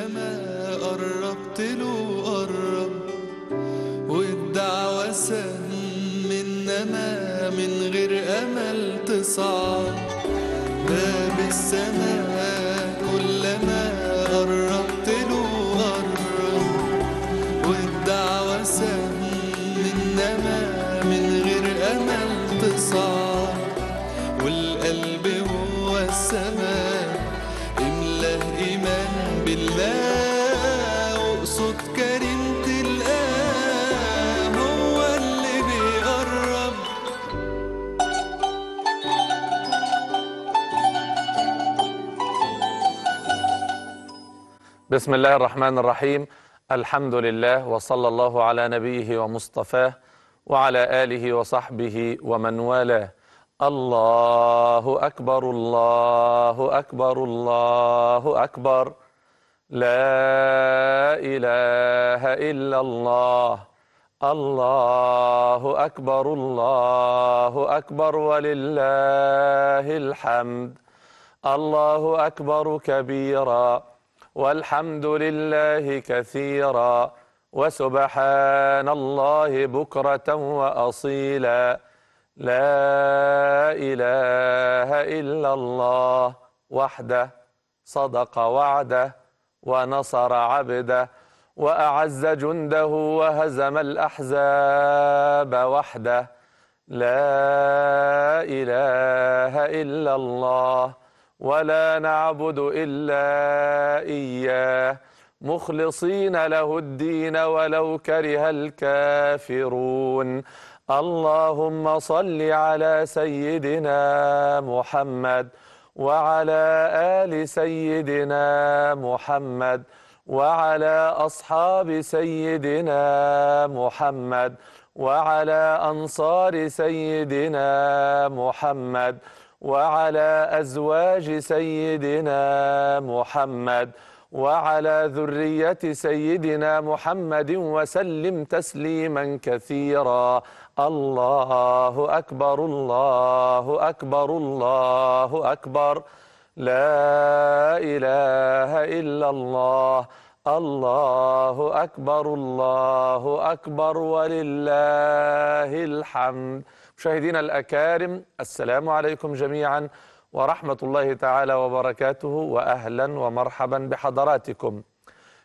كلما قربت له قرب والدعوة سهم إنما من غير أمل تصعد باب السماء كلما قربت له قرب والدعوة سهم إنما من غير أمل تصعد بالله واقصد كريم تلقاه هو اللي بيقرب. بسم الله الرحمن الرحيم. الحمد لله وصلى الله على نبيه ومصطفاه وعلى آله وصحبه ومن والاه. الله أكبر الله أكبر الله أكبر. لا إله إلا الله. الله أكبر الله أكبر ولله الحمد. الله أكبر كبيرا والحمد لله كثيرا. وسبحان الله بكرة وأصيلا. لا إله إلا الله وحده صدق وعده. ونصر عبده وأعز جنده وهزم الأحزاب وحده. لا إله إلا الله ولا نعبد إلا إياه. مخلصين له الدين ولو كره الكافرون. اللهم صل على سيدنا محمد وعلى آل سيدنا محمد وعلى أصحاب سيدنا محمد وعلى أنصار سيدنا محمد وعلى أزواج سيدنا محمد وعلى ذرية سيدنا محمد وسلم تسليما كثيرا. الله أكبر الله أكبر الله أكبر. لا إله إلا الله. الله أكبر الله أكبر ولله الحمد. مشاهدينا الأكارم السلام عليكم جميعا. ورحمة الله تعالى وبركاته وأهلا ومرحبا بحضراتكم.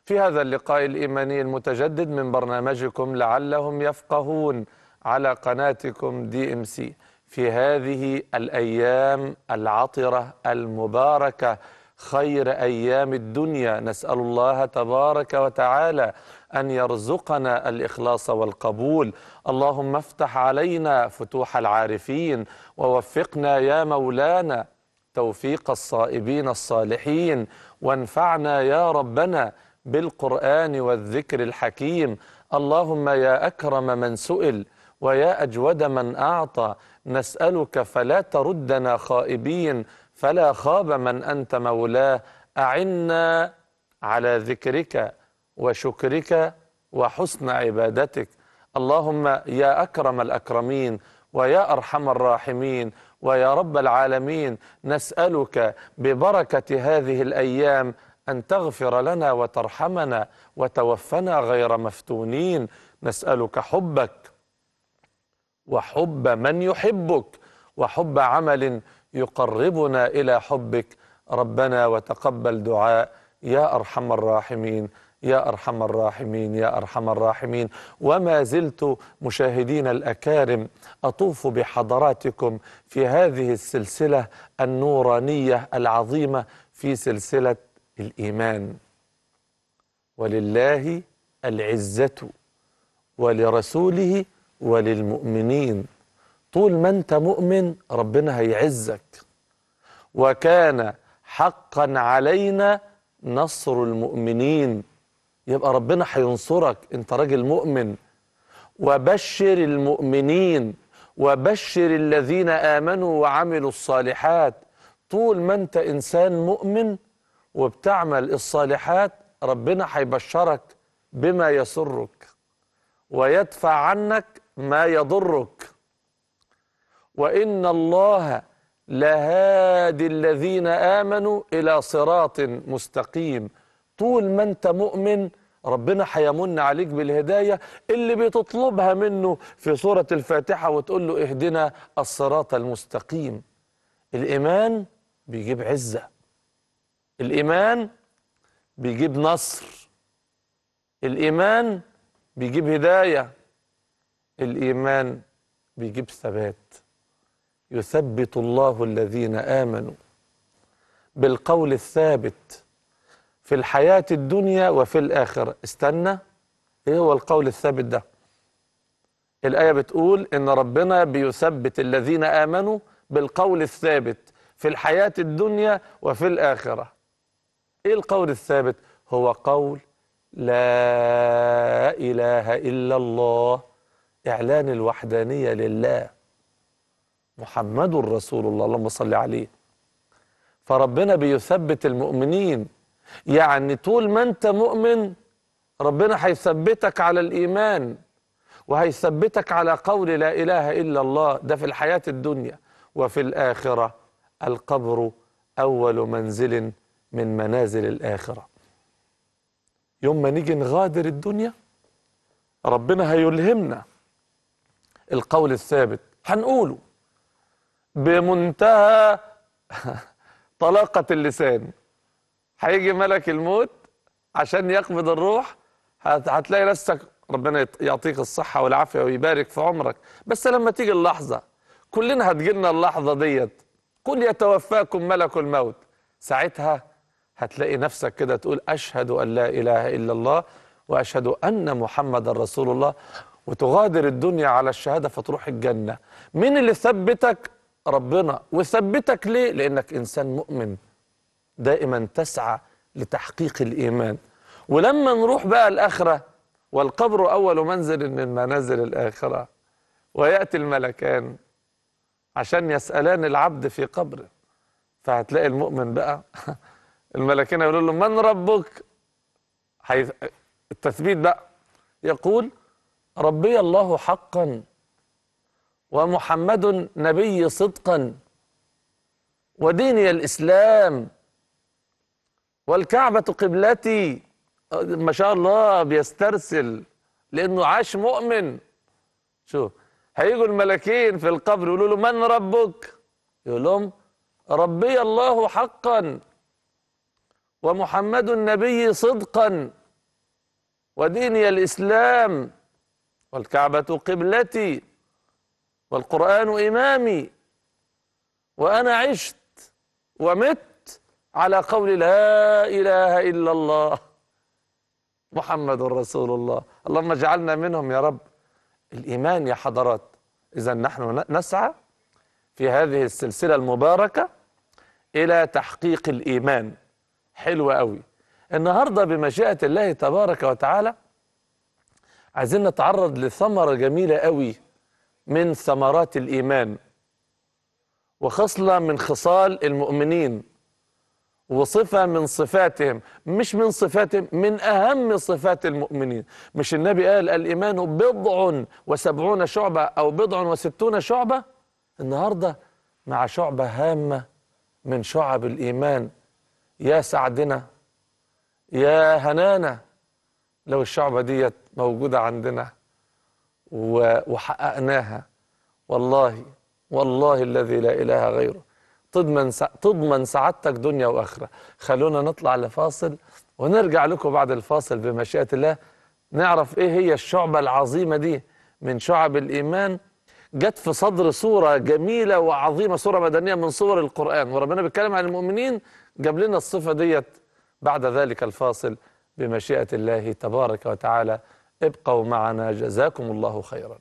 في هذا اللقاء الإيماني المتجدد من برنامجكم لعلهم يفقهون على قناتكم دي ام سي في هذه الأيام العطرة المباركة خير أيام الدنيا. نسأل الله تبارك وتعالى أن يرزقنا الإخلاص والقبول. اللهم افتح علينا فتوح العارفين ووفقنا يا مولانا. توفيق الصائبين الصالحين. وانفعنا يا ربنا بالقرآن والذكر الحكيم. اللهم يا أكرم من سئل ويا أجود من أعطى. نسألك فلا تردنا خائبين فلا خاب من أنت مولاه. أعنا على ذكرك وشكرك وحسن عبادتك. اللهم يا أكرم الأكرمين ويا أرحم الراحمين. ويا رب العالمين نسألك ببركة هذه الأيام أن تغفر لنا وترحمنا وتوفنا غير مفتونين. نسألك حبك وحب من يحبك وحب عمل يقربنا إلى حبك. ربنا وتقبل دعاء يا أرحم الراحمين. يا أرحم الراحمين يا أرحم الراحمين. وما زلت مشاهدين الأكارم أطوف بحضراتكم في هذه السلسلة النورانية العظيمة في سلسلة الإيمان. ولله العزة ولرسوله وللمؤمنين. طول ما أنت مؤمن ربنا هيعزك. وكان حقا علينا نصر المؤمنين. يبقى ربنا هينصرك. انت راجل مؤمن. وبشر المؤمنين وبشر الذين آمنوا وعملوا الصالحات. طول ما انت إنسان مؤمن وبتعمل الصالحات ربنا هيبشرك بما يسرك ويدفع عنك ما يضرك. وإن الله لهادي الذين آمنوا إلى صراط مستقيم. طول ما انت مؤمن ربنا هيمن عليك بالهداية اللي بتطلبها منه في سورة الفاتحة وتقول له اهدنا الصراط المستقيم. الإيمان بيجيب عزة. الإيمان بيجيب نصر. الإيمان بيجيب هداية. الإيمان بيجيب ثبات. يثبت الله الذين آمنوا بالقول الثابت في الحياة الدنيا وفي الآخرة. استنى إيه هو القول الثابت ده؟ الآية بتقول إن ربنا بيثبت الذين آمنوا بالقول الثابت في الحياة الدنيا وفي الآخرة. إيه القول الثابت؟ هو قول لا إله إلا الله إعلان الوحدانية لله محمد رسول الله اللهم صل عليه. فربنا بيثبت المؤمنين يعني طول ما انت مؤمن ربنا هيثبتك على الإيمان وهيثبتك على قول لا إله إلا الله ده في الحياة الدنيا وفي الآخرة القبر أول منزل من منازل الآخرة. يوم ما نيجي نغادر الدنيا ربنا هيلهمنا القول الثابت. هنقوله بمنتهى طلاقة اللسان. هيجي ملك الموت عشان يقبض الروح هت- هتلاقي نفسك ربنا يعطيك الصحة والعافية ويبارك في عمرك. بس لما تيجي اللحظة كلنا هتجيلنا اللحظة ديت قل يتوفاكم ملك الموت. ساعتها هتلاقي نفسك كده تقول أشهد أن لا إله إلا الله وأشهد أن محمد رسول الله وتغادر الدنيا على الشهادة فتروح الجنة. مين اللي ثبتك؟ ربنا. وثبتك ليه؟ لأنك إنسان مؤمن. دائما تسعى لتحقيق الإيمان. ولما نروح بقى الآخرة والقبر أول منزل من منازل الآخرة ويأتي الملكان عشان يسألان العبد في قبره فهتلاقي المؤمن بقى الملكين يقولوا له من ربك؟ حيث التثبيت بقى يقول ربي الله حقا ومحمد نبي صدقا وديني الإسلام والكعبة قبلتي ما شاء الله بيسترسل لأنه عاش مؤمن. شوف هيجوا الملكين في القبر يقولوا له من ربك؟ يقول لهم ربي الله حقا ومحمد النبي صدقا وديني الإسلام. والكعبة قبلتي والقرآن إمامي. وأنا عشت ومت على قول لا إله إلا الله. محمد رسول الله. اللهم اجعلنا منهم يا رب. الإيمان يا حضرات. إذا نحن نسعى في هذه السلسلة المباركة إلى تحقيق الإيمان. حلو قوي النهاردة بمشيئة الله تبارك وتعالى عايزين نتعرض لثمرة جميلة قوي من ثمرات الإيمان. وخصلة من خصال المؤمنين. وصفة من صفاتهم مش من صفاتهم من أهم صفات المؤمنين. مش النبي قال الإيمان بضع وسبعون شعبة أو بضع وستون شعبة؟ النهاردة مع شعبة هامة من شعب الإيمان. يا سعدنا يا هنانا لو الشعبة ديت موجودة عندنا وحققناها. والله والله الذي لا إله غيره. تضمن تضمن سعادتك دنيا وآخرة. خلونا نطلع لفاصل ونرجع لكم بعد الفاصل بمشيئة الله. نعرف إيه هي الشعبة العظيمة دي من شعب الإيمان. جت في صدر سورة جميلة وعظيمة سورة مدنية من صور القرآن. وربنا بيتكلم عن المؤمنين جاب لنا الصفة ديت بعد ذلك الفاصل بمشيئة الله تبارك وتعالى. ابقوا معنا جزاكم الله خيرا.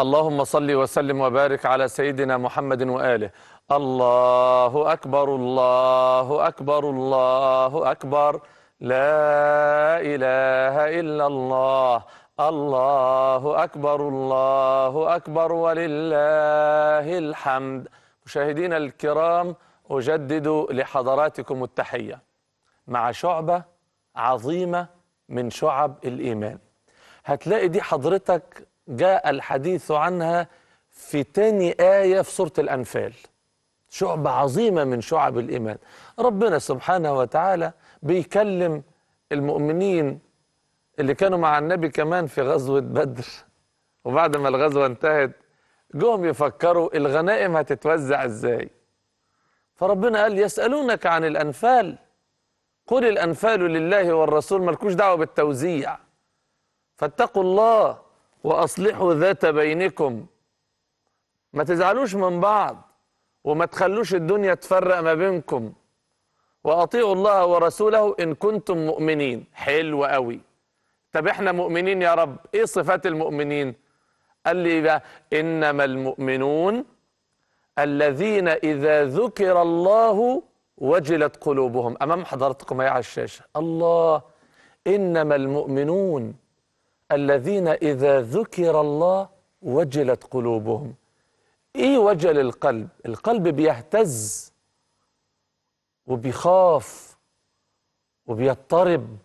اللهم صل وسلم وبارك على سيدنا محمد وآله. الله أكبر الله أكبر الله أكبر. لا إله إلا الله. الله أكبر الله أكبر. ولله الحمد. مشاهدينا الكرام أجدد لحضراتكم التحية. مع شعبة عظيمة من شعب الإيمان. هتلاقي دي حضرتك جاء الحديث عنها في تاني آية في سورة الأنفال. شعبة عظيمة من شعب الإيمان. ربنا سبحانه وتعالى بيكلم المؤمنين اللي كانوا مع النبي كمان في غزوة بدر. وبعد ما الغزوة انتهت جوهم يفكروا الغنائم هتتوزع إزاي. فربنا قال يسألونك عن الأنفال. قل الأنفال لله والرسول ملكوش دعوة بالتوزيع. فاتقوا الله. وأصلحوا ذات بينكم. ما تزعلوش من بعض وما تخلوش الدنيا تفرق ما بينكم. وأطيعوا الله ورسوله إن كنتم مؤمنين. حلو قوي. طب إحنا مؤمنين يا رب. إيه صفات المؤمنين؟ قال لي بقى إنما المؤمنون الذين إذا ذكر الله وجلت قلوبهم. أمام حضراتكم اهي على الشاشة. الله إنما المؤمنون الذين إذا ذكر الله وجلت قلوبهم. إيه وجل القلب؟ القلب بيهتز وبيخاف وبيضطرب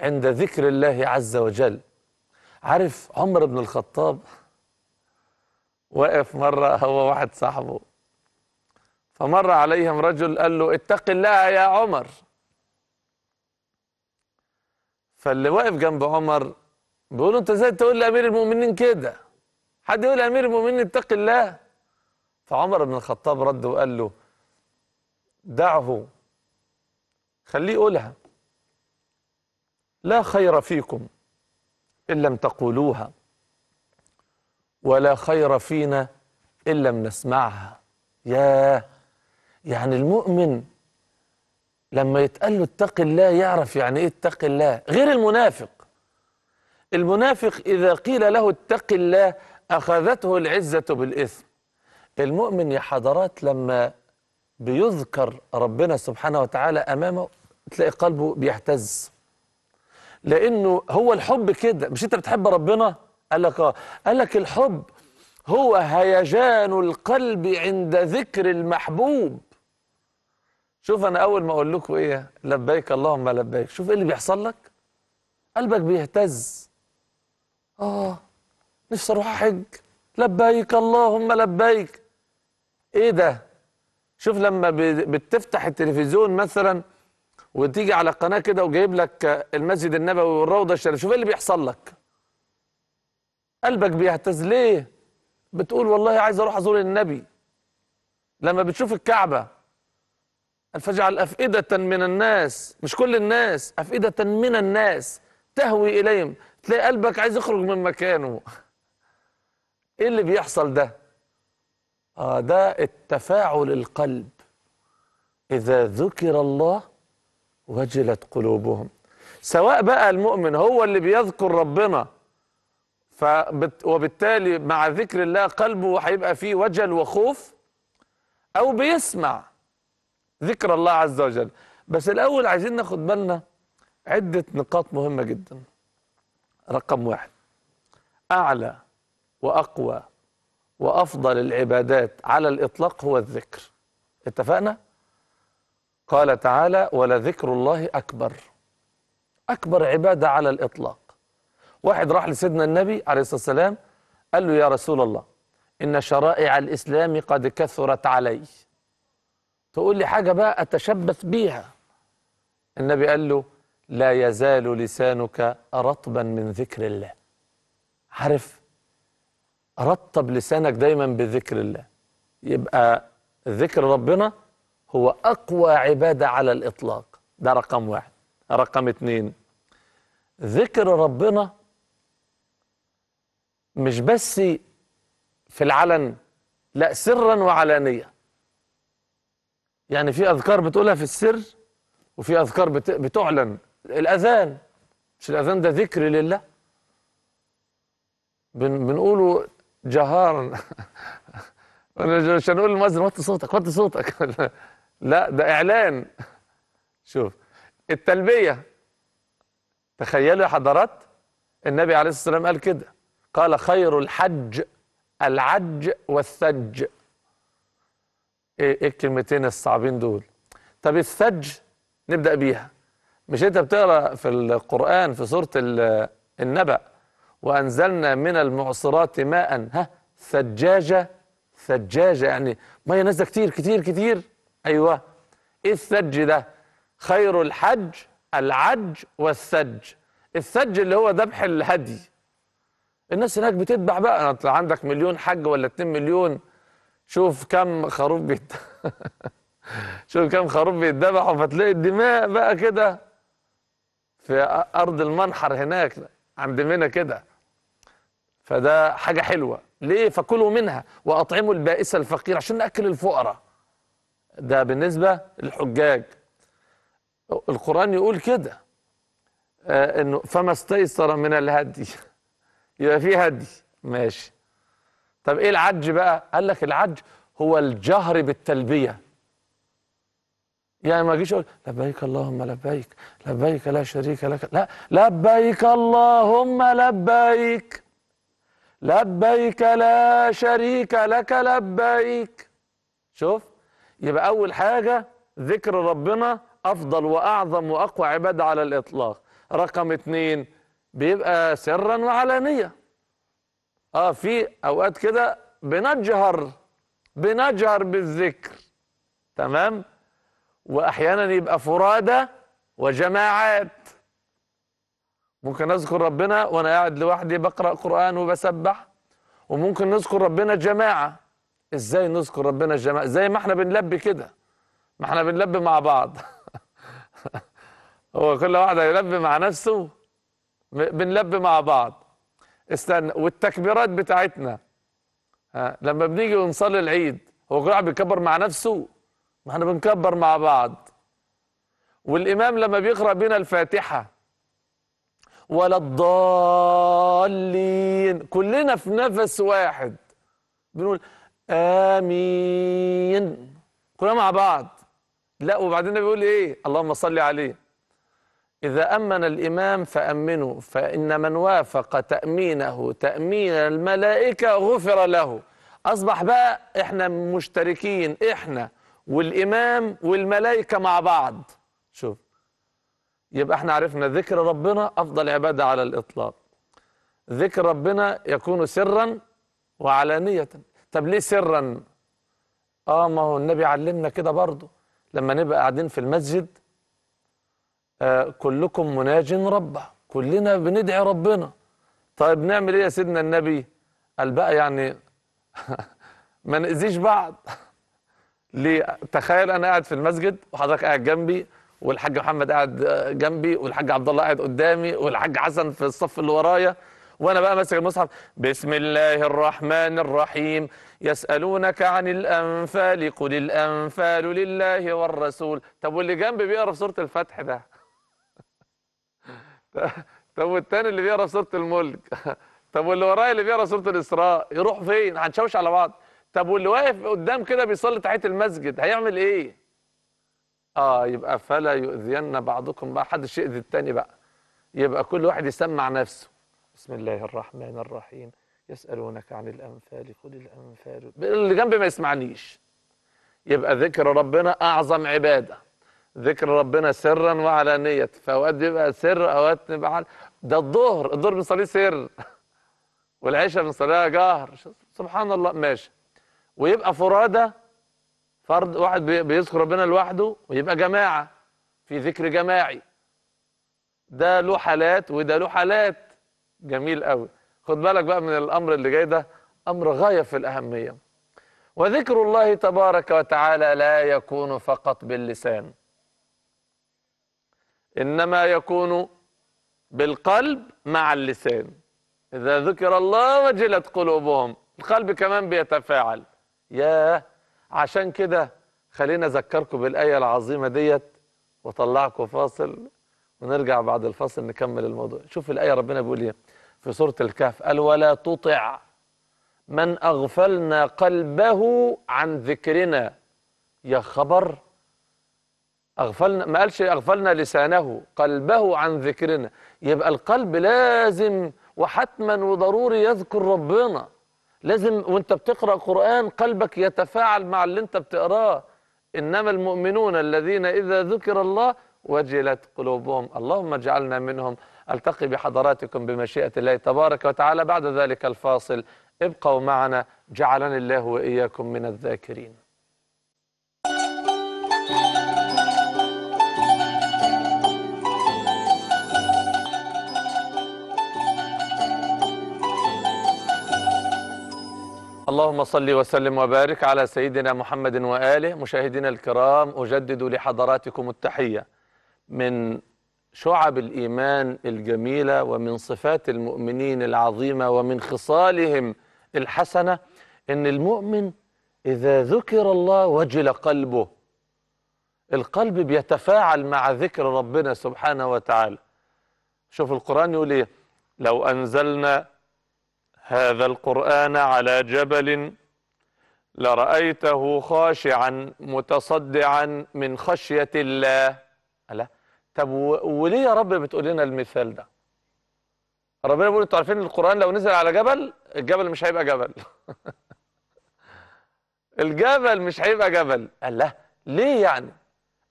عند ذكر الله عز وجل. عارف عمر بن الخطاب؟ واقف مرة هو واحد صاحبه. فمر عليهم رجل قال له اتق الله يا عمر. فاللي واقف جنب عمر بيقول له أنت إزاي تقول لامير المؤمنين كده؟ حد يقول لامير المؤمنين اتق الله؟ فعمر بن الخطاب رد وقال له دعه خليه يقولها. لا خير فيكم إن لم تقولوها ولا خير فينا إن لم نسمعها. ياه! يعني المؤمن لما يتقال له اتق الله يعرف يعني إيه اتق الله؟ غير المنافق. المنافق إذا قيل له اتق الله أخذته العزة بالإثم. المؤمن يا حضرات لما بيذكر ربنا سبحانه وتعالى أمامه تلاقي قلبه بيهتز. لأنه هو الحب كده. مش أنت بتحب ربنا؟ قال لك آه. قال لك الحب هو هيجان القلب عند ذكر المحبوب. شوف أنا أول ما أقول لكم إيه لبيك اللهم لبيك. شوف إيه اللي بيحصل لك؟ قلبك بيهتز. آه نفسي أروح احج لبيك اللهم لبيك. إيه ده؟ شوف لما بتفتح التلفزيون مثلا وتيجي على قناة كده وجايب لك المسجد النبوي والروضة الشريفة شوف إيه اللي بيحصل لك. قلبك بيهتز. ليه؟ بتقول والله عايز أروح أزور النبي. لما بتشوف الكعبة قال فاجعل افئده من الناس مش كل الناس أفئدة من الناس تهوي إليهم. تلاقي قلبك عايز يخرج من مكانه. إيه اللي بيحصل ده؟ آه ده التفاعل القلب. إذا ذكر الله وجلت قلوبهم. سواء بقى المؤمن هو اللي بيذكر ربنا فبت وبالتالي مع ذكر الله قلبه هيبقى فيه وجل وخوف أو بيسمع ذكر الله عز وجل. بس الأول عايزين ناخد بالنا عدة نقاط مهمة جدا. رقم واحد. أعلى وأقوى وأفضل العبادات على الإطلاق هو الذكر. اتفقنا؟ قال تعالى ولذكر الله أكبر. أكبر عبادة على الإطلاق. واحد راح لسيدنا النبي عليه الصلاة والسلام قال له يا رسول الله إن شرائع الإسلام قد كثرت علي. تقول لي حاجة بقى أتشبث بيها. النبي قال له لا يزال لسانك رطبا من ذكر الله. عارف رطب لسانك دايما بذكر الله. يبقى ذكر ربنا هو أقوى عبادة على الإطلاق. ده رقم واحد. رقم اتنين ذكر ربنا مش بس في العلن لا سرا وعلانية. يعني في أذكار بتقولها في السر وفي أذكار بت- بتعلن. الأذان. مش الأذان ده ذكر لله. بن بنقوله جهارا. مش هنقول للمؤذن وطي صوتك وطي صوتك. لا ده إعلان. شوف. التلبية. تخيلوا يا حضرات النبي عليه الصلاة والسلام قال كده. قال خير الحج العج والثج. إيه إيه الكلمتين الصعبين دول؟ طب الثج نبدأ بيها. مش انت بتقرأ في القرآن في سورة ال- النبأ وأنزلنا من المعصرات ماء؟ ها ثجاجة ثجاجة يعني مية نازلة كتير كتير كتير. أيوة. إيه الثج ده؟ خير الحج العج والثج. الثج اللي هو ذبح الهدي. الناس هناك بتذبح بقى. انت عندك مليون حج ولا 2 مليون؟ شوف كم خروف بيت شوف كم خروف بيتذبحوا فتلاقي الدماء بقى كده. في أرض المنحر هناك عند منى كده. فده حاجة حلوة. ليه؟ فكلوا منها وأطعموا البائس الفقير عشان ناكل الفقراء. ده بالنسبة للحجاج. القرآن يقول كده آه إنه فما استيسر من الهدي. يبقى فيه هدي. ماشي. طب إيه العج بقى؟ قال لك العج هو الجهر بالتلبية. يعني ما أجيش أقول لبيك اللهم لبيك لبيك لا شريك لك. لا لبيك اللهم لبيك. لبيك لا شريك لك لبيك. شوف يبقى أول حاجة ذكر ربنا أفضل وأعظم وأقوى عبادة على الإطلاق. رقم اتنين بيبقى سرا وعلانية. آه في أوقات كده بنجهر بنجهر بالذكر. تمام؟ وأحيانا يبقى فرادى وجماعات. ممكن اذكر ربنا وأنا قاعد لوحدي بقرأ قرآن وبسبح. وممكن نذكر ربنا جماعة. إزاي نذكر ربنا جماعة؟ زي ما إحنا بنلبي كده؟ ما إحنا بنلبي مع بعض. هو كل واحد هيلبي مع نفسه. بنلبي مع بعض. استنى والتكبيرات بتاعتنا. ها لما بنيجي ونصلي العيد هو كل واحد بيكبر مع نفسه. ما إحنا بنكبر مع بعض. والإمام لما بيقرأ بنا الفاتحة ولا الضالين. كلنا في نفس واحد. بنقول آمين. كلنا مع بعض. لا وبعدين بيقول إيه؟ اللهم صل عليه. إذا أمن الإمام فأمنوا فإن من وافق تأمينه تأمين الملائكة غفر له. أصبح بقى إحنا مشتركين إحنا. والإمام والملائكة مع بعض. شوف يبقى إحنا عرفنا ذكر ربنا أفضل عبادة على الإطلاق. ذكر ربنا يكون سرا وعلانية. طب ليه سرا؟ آه ما هو النبي علمنا كده برضه. لما نبقى قاعدين في المسجد آه كلكم مناج ربه. كلنا بندعي ربنا. طيب نعمل إيه يا سيدنا النبي؟ قال بقى يعني ما نأذيش بعض. تخيل أنا قاعد في المسجد وحضرتك قاعد جنبي والحاج محمد قاعد جنبي والحاج عبد الله قاعد قدامي والحاج حسن في الصف اللي ورايا وأنا بقى ماسك المصحف. بسم الله الرحمن الرحيم. يسألونك عن الأنفال قل الأنفال لله والرسول. طب واللي جنبي بيقرأ في سورة الفتح ده؟ طب والتاني اللي بيقرأ سورة الملك؟ طب واللي ورايا اللي بيقرأ سورة الإسراء؟ يروح فين؟ هنشوش على بعض. طب واللي واقف قدام كده بيصلي تحية المسجد هيعمل إيه؟ آه يبقى فلا يؤذين بعضكم بقى حدش يؤذي التاني بقى. يبقى كل واحد يسمع نفسه. بسم الله الرحمن الرحيم. يسألونك عن الأنفال قل الأنفال. اللي جنبي ما يسمعنيش. يبقى ذكر ربنا أعظم عبادة. ذكر ربنا سرا وعلانية في أوقات بيبقى سر أوقات عل... ده الظهر. الظهر بنصليه سر. والعشاء بنصليها جهر. سبحان الله. ماشي. ويبقى فرادى فرد واحد بيذكر ربنا لوحده ويبقى جماعة في ذكر جماعي. ده له حالات وده له حالات. جميل قوي خد بالك بقى من الأمر اللي جاي ده أمر غاية في الأهمية. وذكر الله تبارك وتعالى لا يكون فقط باللسان. إنما يكون بالقلب مع اللسان. إذا ذكر الله وجلت قلوبهم القلب كمان بيتفاعل. يا عشان كده خلينا أذكركم بالآية العظيمة ديت وأطلعكم فاصل ونرجع بعد الفاصل نكمل الموضوع. شوف الآية ربنا بيقول إيه في سورة الكهف. قال ولا تطع من أغفلنا قلبه عن ذكرنا. يا خبر! أغفلنا ما قالش أغفلنا لسانه قلبه عن ذكرنا. يبقى القلب لازم وحتما وضروري يذكر ربنا. لازم وانت بتقرأ قرآن قلبك يتفاعل مع اللي انت بتقراه. إنما المؤمنون الذين إذا ذكر الله وجلت قلوبهم. اللهم اجعلنا منهم. ألتقي بحضراتكم بمشيئة الله تبارك وتعالى. بعد ذلك الفاصل. ابقوا معنا. جعلني الله وإياكم من الذاكرين. اللهم صل وسلم وبارك على سيدنا محمد وآله مشاهدينا الكرام. أجدد لحضراتكم التحية من شعب الإيمان الجميلة ومن صفات المؤمنين العظيمة ومن خصالهم الحسنة إن المؤمن إذا ذكر الله وجل قلبه. القلب بيتفاعل مع ذكر ربنا سبحانه وتعالى. شوف القرآن يقول إيه؟ لو أنزلنا هذا القرآن على جبل لرأيته خاشعا متصدعا من خشية الله. ألا؟ طب وليه يا رب بتقول لنا المثال ده؟ ربنا بيقول أنتوا عارفين القرآن لو نزل على جبل الجبل مش هيبقى جبل. الجبل مش هيبقى جبل. قال لا ليه يعني؟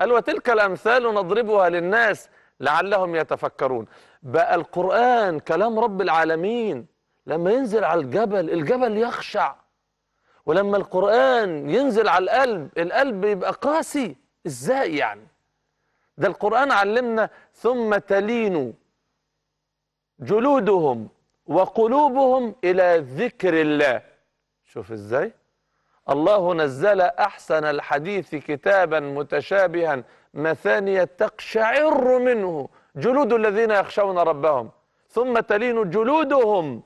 قال وتلك الأمثال نضربها للناس لعلهم يتفكرون. بقى القرآن كلام رب العالمين. لما ينزل على الجبل الجبل يخشع. ولما القرآن ينزل على القلب القلب يبقى قاسي. إزاي يعني؟ ده القرآن علمنا ثم تلين جلودهم وقلوبهم إلى ذكر الله. شوف إزاي. الله نزل أحسن الحديث كتابا متشابها مثانية تقشعر منه جلود الذين يخشون ربهم. ثم تلين جلودهم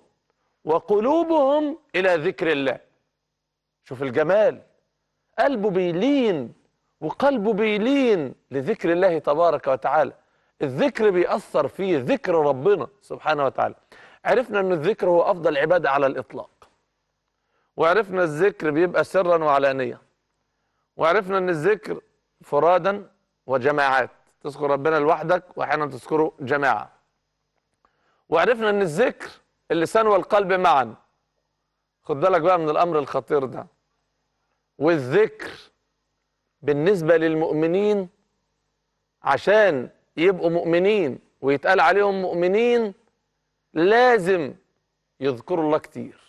وقلوبهم إلى ذكر الله. شوف الجمال. قلبه بيلين وقلبه بيلين لذكر الله تبارك وتعالى. الذكر بيأثر فيه ذكر ربنا سبحانه وتعالى. عرفنا أن الذكر هو أفضل عبادة على الإطلاق. وعرفنا الذكر بيبقى سرا وعلانية. وعرفنا أن الذكر فرادا وجماعات. تذكر ربنا لوحدك وأحيانا تذكره جماعة. وعرفنا أن الذكر اللسان والقلب معا. خد بالك بقى من الأمر الخطير ده. والذكر بالنسبة للمؤمنين عشان يبقوا مؤمنين ويتقال عليهم مؤمنين لازم يذكروا الله كتير.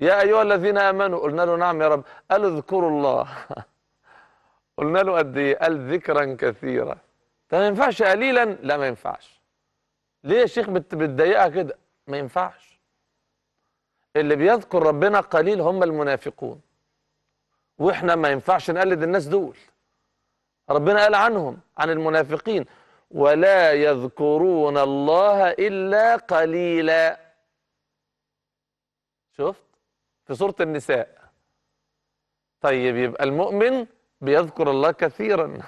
يا أيها الذين آمنوا قلنا له نعم يا رب. قالوا اذكروا الله. قلنا له قد إيه؟ قال ذكرا كثيرا. ده ما ينفعش قليلا؟ لا ما ينفعش. ليه يا شيخ بت- بتضيقها كده؟ ما ينفعش. اللي بيذكر ربنا قليل هم المنافقون. وإحنا ما ينفعش نقلد الناس دول. ربنا قال عنهم عن المنافقين. ولا يذكرون الله إلا قليلا. شفت؟ في سورة النساء. طيب يبقى المؤمن بيذكر الله كثيرا.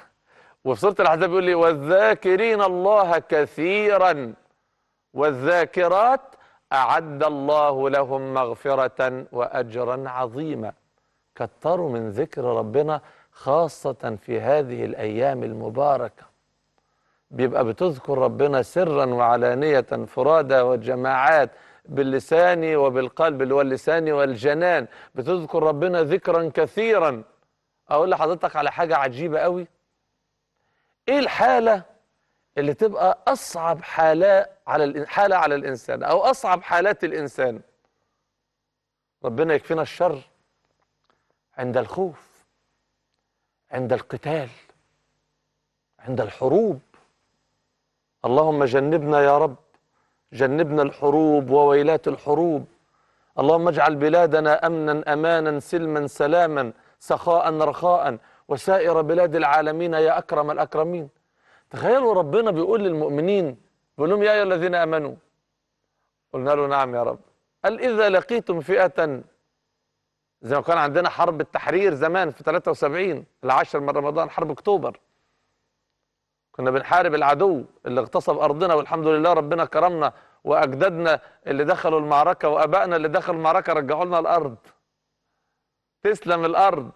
وفي سورة الأحزاب يقول لي والذاكرين الله كثيرا. والذاكرات أعد الله لهم مغفرة وأجرا عظيما. كتروا من ذكر ربنا خاصة في هذه الأيام المباركة. بيبقى بتذكر ربنا سرا وعلانية فرادى وجماعات باللسان وبالقلب اللي هو اللسان والجنان. بتذكر ربنا ذكرا كثيرا. أقول لحضرتك على حاجة عجيبة قوي. إيه الحالة اللي تبقى أصعب حالة على حالة على الإنسان أو أصعب حالات الإنسان. ربنا يكفينا الشر عند الخوف عند القتال عند الحروب. اللهم جنبنا يا رب جنبنا الحروب وويلات الحروب. اللهم اجعل بلادنا امنا امانا سلما سلاما سخاء رخاء. وسائر بلاد العالمين يا أكرم الأكرمين. تخيلوا ربنا بيقول للمؤمنين بيقول لهم يا أيها الذين آمنوا. قلنا له نعم يا رب. قال إذا لقيتم فئة زي ما كان عندنا حرب التحرير زمان في 73 العاشر من رمضان حرب أكتوبر. كنا بنحارب العدو اللي اغتصب أرضنا والحمد لله ربنا كرمنا واجدادنا اللي دخلوا المعركة وأبائنا اللي دخلوا المعركة رجعوا لنا الأرض. تسلم الأرض.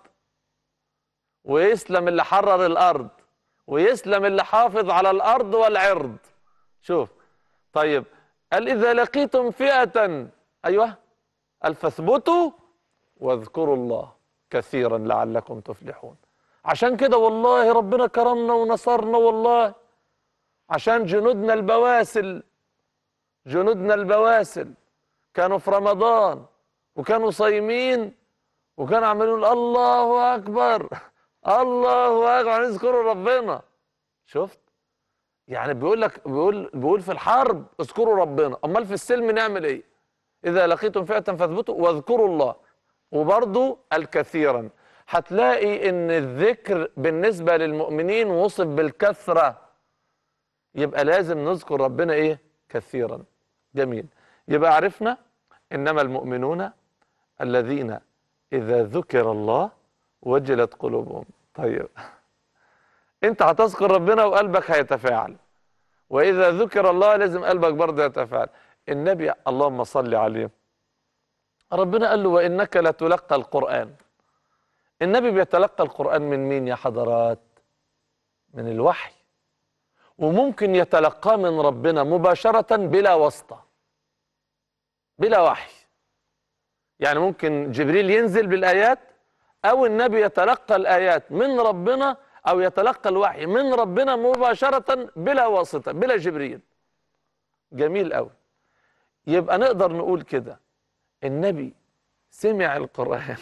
ويسلم اللي حرر الأرض. ويسلم اللي حافظ على الأرض والعرض. شوف. طيب. قال إذا لقيتم فئة أيوه. قال فاثبتوا واذكروا الله كثيرا لعلكم تفلحون. عشان كده والله ربنا كرمنا ونصرنا والله. عشان جنودنا البواسل جنودنا البواسل كانوا في رمضان وكانوا صايمين وكانوا عمالين الله أكبر. الله أكبر يذكروا ربنا. شفت؟ يعني بيقول لك بيقول بيقول في الحرب اذكروا ربنا. أمال في السلم نعمل إيه؟ إذا لقيتم فئة فاثبتوا واذكروا الله. وبرضو الكثيرا. هتلاقي إن الذكر بالنسبة للمؤمنين وصف بالكثرة. يبقى لازم نذكر ربنا إيه؟ كثيرا. جميل. يبقى عرفنا إنما المؤمنون الذين إذا ذكر الله وجلت قلوبهم. طيب. انت هتذكر ربنا وقلبك هيتفاعل. وإذا ذكر الله لازم قلبك برضه يتفاعل. النبي اللهم صل عليه. ربنا قال له وإنك لتلقى القرآن. النبي بيتلقى القرآن من مين يا حضرات؟ من الوحي. وممكن يتلقاه من ربنا مباشرة بلا واسطة. بلا وحي. يعني ممكن جبريل ينزل بالآيات أو النبي يتلقى الآيات من ربنا أو يتلقى الوحي من ربنا مباشرة بلا واسطة بلا جبريل. جميل قوي يبقى نقدر نقول كده النبي سمع القرآن.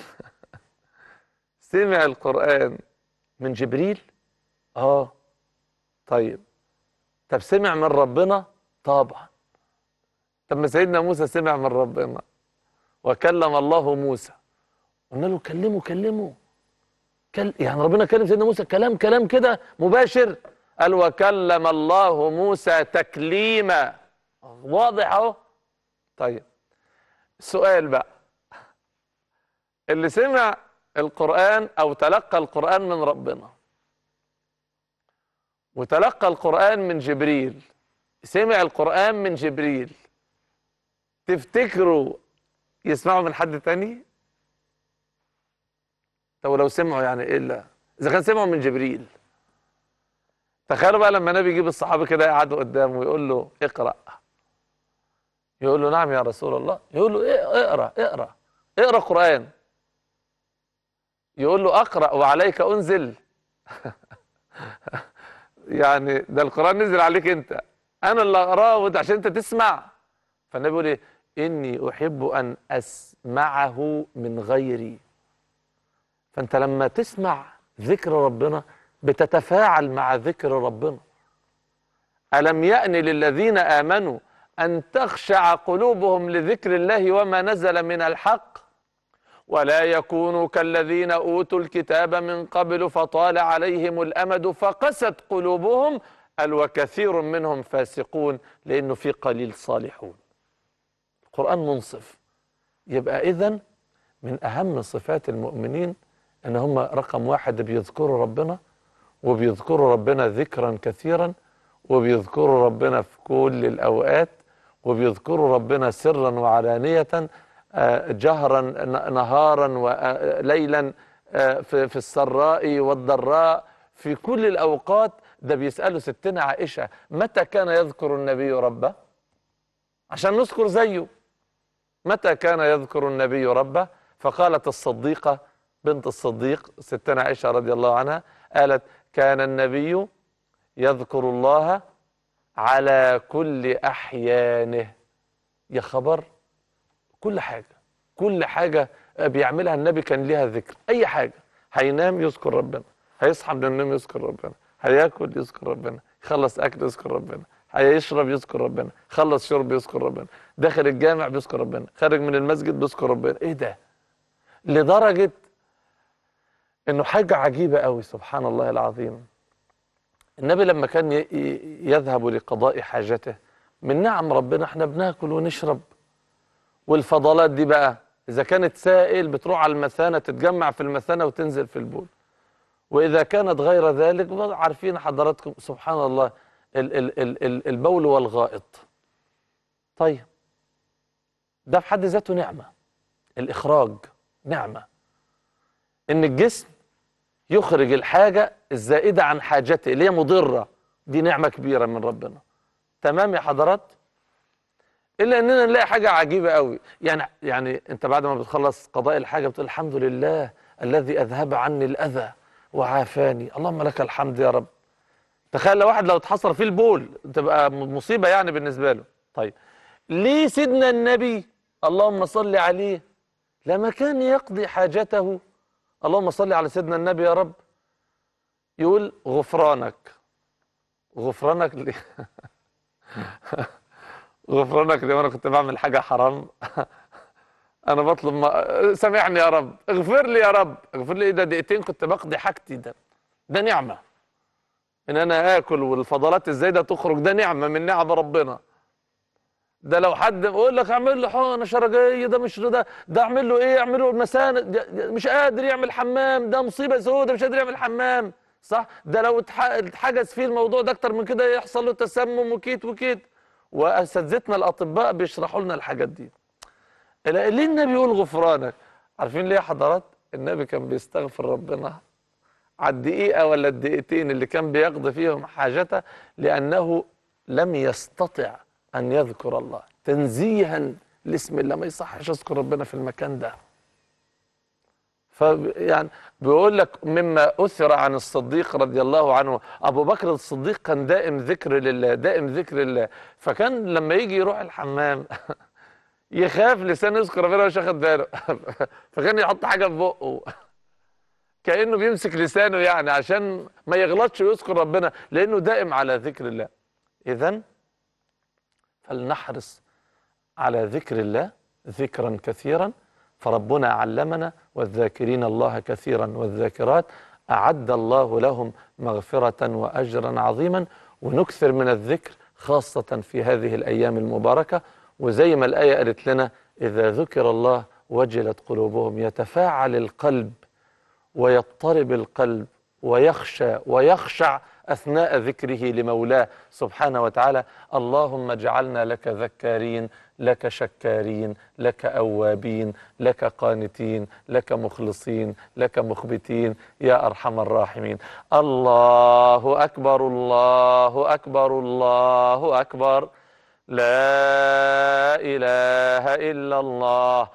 سمع القرآن من جبريل؟ آه. طيب. طب سمع من ربنا؟ طبعا. طب ما سيدنا موسى سمع من ربنا. وكلم الله موسى. قلنا له كلمه كلمه. كل يعني ربنا كلم سيدنا موسى كلام كلام كده مباشر. قال وكلم الله موسى تكليما. واضح أهو. طيب سؤال بقى. اللي سمع القرآن أو تلقى القرآن من ربنا وتلقى القرآن من جبريل سمع القرآن من جبريل تفتكروا يسمعوا من حد تاني؟ طب لو سمعوا يعني إيه لا إذا كان سمعوا من جبريل. تخيلوا بقى لما النبي يجيب الصحابة كده يقعدوا قدامه ويقول له اقرأ. يقول له نعم يا رسول الله. يقول له إيه اقرا اقرأ. اقرأ قرآن. يقول له أقرأ وعليك أنزل. يعني ده القرآن نزل عليك أنت. أنا اللي أقرأه عشان أنت تسمع. فالنبي يقول إيه؟ إني أحب أن أسمعه من غيري. فأنت لما تسمع ذكر ربنا بتتفاعل مع ذكر ربنا. ألم يأن للذين آمنوا أن تخشع قلوبهم لذكر الله وما نزل من الحق؟ ولا يكونوا كالذين أوتوا الكتاب من قبل فطال عليهم الأمد فقست قلوبهم قال وكثير منهم فاسقون لأنه في قليل صالحون. القرآن منصف. يبقى اذا من أهم صفات المؤمنين إن هم رقم واحد بيذكروا ربنا وبيذكروا ربنا ذكرا كثيرا وبيذكروا ربنا في كل الأوقات وبيذكروا ربنا سرا وعلانية آه، جهرا نهارا وليلا في في السراء والضراء في كل الأوقات. ده بيسألوا ستنا عائشة متى كان يذكر النبي ربه؟ عشان نذكر زيه. متى كان يذكر النبي ربه؟ فقالت الصديقة بنت الصديق ستنا عائشة رضي الله عنها قالت كان النبي يذكر الله على كل أحيانه. يا خبر! كل حاجة كل حاجة بيعملها النبي كان ليها ذكر أي حاجة. هينام يذكر ربنا هيصحى من النوم يذكر ربنا هياكل يذكر ربنا يخلص أكل يذكر ربنا هيشرب يذكر ربنا خلص شرب يذكر ربنا داخل الجامع بيذكر ربنا خارج من المسجد بيذكر ربنا. إيه ده؟ لدرجة إنه حاجة عجيبة قوي سبحان الله العظيم. النبي لما كان يذهب لقضاء حاجته من نعم ربنا إحنا بناكل ونشرب. والفضلات دي بقى إذا كانت سائل بتروح على المثانة تتجمع في المثانة وتنزل في البول. وإذا كانت غير ذلك عارفين حضراتكم سبحان الله ال ال ال ال البول والغائط طيب. ده في حد ذاته نعمة. الإخراج نعمة. إن الجسم يخرج الحاجة الزائدة عن حاجته اللي هي مضرة. دي نعمة كبيرة من ربنا. تمام يا حضرات؟ إلا إننا نلاقي حاجة عجيبة قوي. يعني يعني أنت بعد ما بتخلص قضاء الحاجة بتقول الحمد لله الذي أذهب عني الأذى وعافاني. اللهم لك الحمد يا رب. تخيل لو واحد لو اتحصر فيه البول تبقى مصيبة يعني بالنسبة له. طيب. ليه سيدنا النبي اللهم صل عليه لما كان يقضي حاجته اللهم صل على سيدنا النبي يا رب. يقول غفرانك. غفرانك ليه؟ غفرانك ليه؟ وأنا كنت بعمل حاجة حرام. أنا بطلب ما... سامحني يا رب. اغفر لي يا رب. اغفر لي. ده دقيقتين كنت بقضي حاجتي. ده ده نعمة. إن أنا آكل والفضلات الزايدة تخرج ده نعمة من نعم ربنا. ده لو حد يقول لك اعمل له حقنة شرجية ده مش ده ده اعمل له إيه؟ اعمل له ده مش قادر يعمل حمام ده مصيبة سودة مش قادر يعمل حمام صح؟ ده لو اتح- اتحجز فيه الموضوع ده أكتر من كده يحصل له تسمم وكيت وكيت. واساتذتنا الأطباء بيشرحوا لنا الحاجات دي. ليه النبي يقول غفرانك؟ عارفين ليه يا حضرات؟ النبي كان بيستغفر ربنا على الدقيقة ولا الدقيقتين اللي كان بيقضي فيهم حاجته لأنه لم يستطع أن يذكر الله. تنزيها لاسم الله. ما يصحش أذكر ربنا في المكان ده. فيعني بيقول لك مما أثر عن الصديق رضي الله عنه. أبو بكر الصديق كان دائم ذكر لله دائم ذكر الله فكان لما يجي يروح الحمام يخاف لسانه يذكر ربنا مش واخد باله. فكان يحط حاجة في بقه. كأنه بيمسك لسانه يعني عشان ما يغلطش ويذكر ربنا. لأنه دائم على ذكر الله. إذا فلنحرص على ذكر الله ذكرا كثيرا. فربنا علمنا والذاكرين الله كثيرا والذاكرات. أعد الله لهم مغفرة وأجرا عظيما. ونكثر من الذكر خاصة في هذه الأيام المباركة. وزي ما الآية قالت لنا إذا ذكر الله وجلت قلوبهم يتفاعل القلب ويضطرب القلب ويخشى ويخشع أثناء ذكره لمولاه سبحانه وتعالى اللهم اجعلنا لك ذكارين لك شكارين لك أوابين لك قانتين لك مخلصين لك مخبتين يا أرحم الراحمين. الله أكبر الله أكبر الله أكبر. لا إله إلا الله.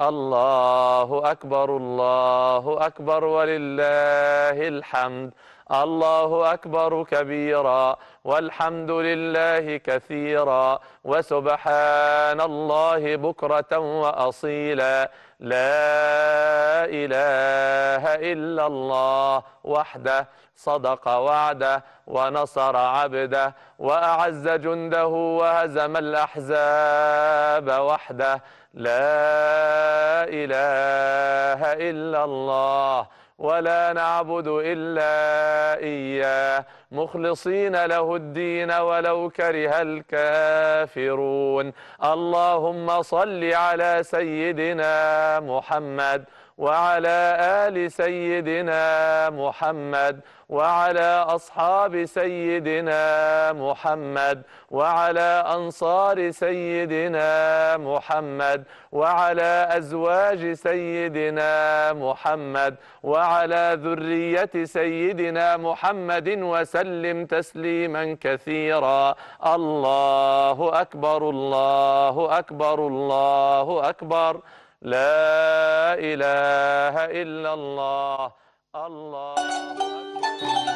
الله أكبر الله أكبر ولله الحمد. الله أكبر كبيرا والحمد لله كثيرا وسبحان الله بكرة وأصيلا. لا إله إلا الله وحده صدق وعده ونصر عبده وأعز جنده وهزم الأحزاب وحده. لا إله إلا الله ولا نعبد إلا إياه. مخلصين له الدين ولو كره الكافرون. اللهم صل على سيدنا محمد وعلى آل سيدنا محمد وعلى أصحاب سيدنا محمد وعلى أنصار سيدنا محمد وعلى أزواج سيدنا محمد وعلى ذرية سيدنا محمد وسلم تسليما كثيرا. الله أكبر الله أكبر الله أكبر. لا إله إلا الله. الله أكبر.